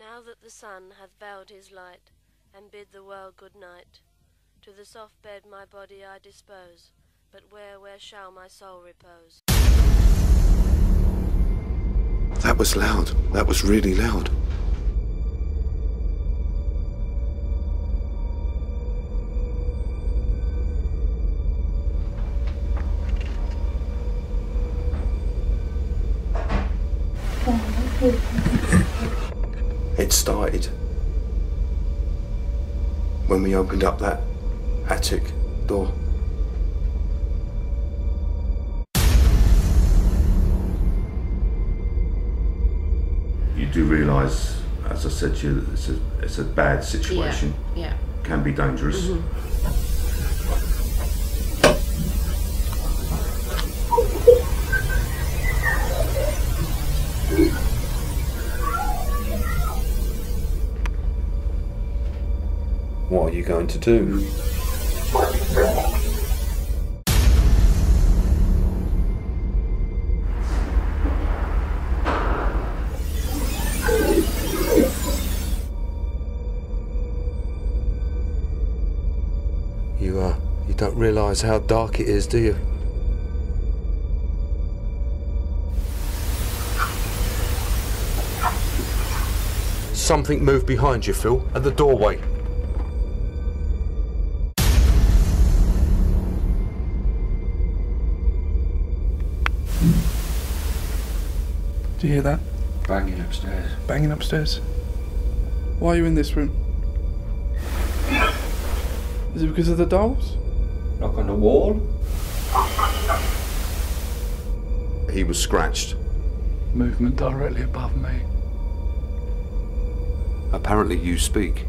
Now that the sun hath veiled his light, and bid the world good night, to the soft bed my body I dispose, but where, where shall my soul repose? That was loud. That was really loud. It started when we opened up that attic door. You do realise, as I said to you, that it's a, it's a bad situation. Yeah. Can be dangerous. Mm-hmm. What are you going to do? You uh, you don't realise how dark it is, do you? Something moved behind you, Phil, at the doorway. Do you hear that? Banging upstairs. Banging upstairs. Why are you in this room? Is it because of the dolls? Knock on the wall. He was scratched. Movement directly above me. Apparently, you speak.